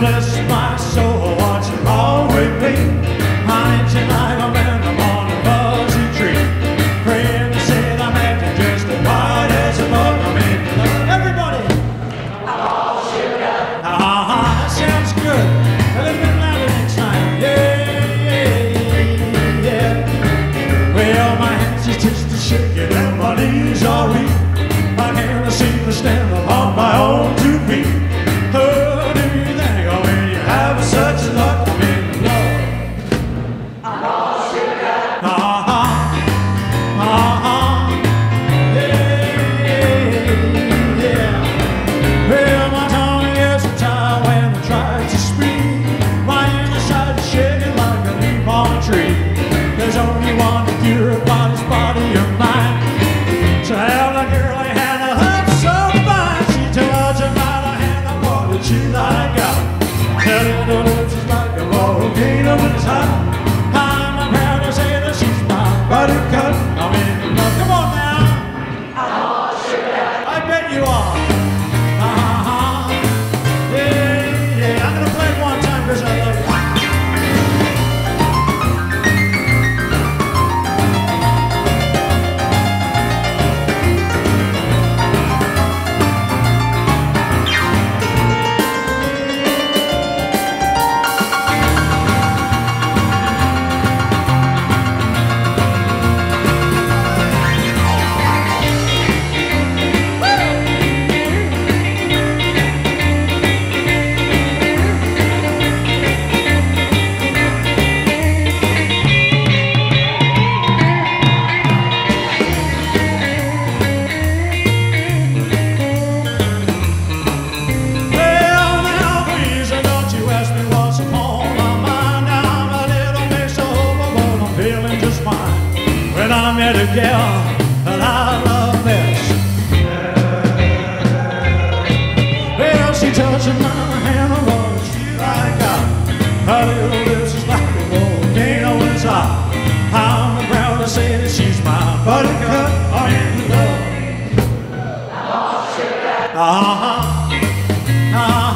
bless my soul, what you wrong with me? Honey, tonight I met a girl that I love best. Well, she touches my hand and loves you like I. Her little lips is like a volcano inside. I'm proud to say that she's my buttercup. I'm in love. Uh-huh. Uh-huh.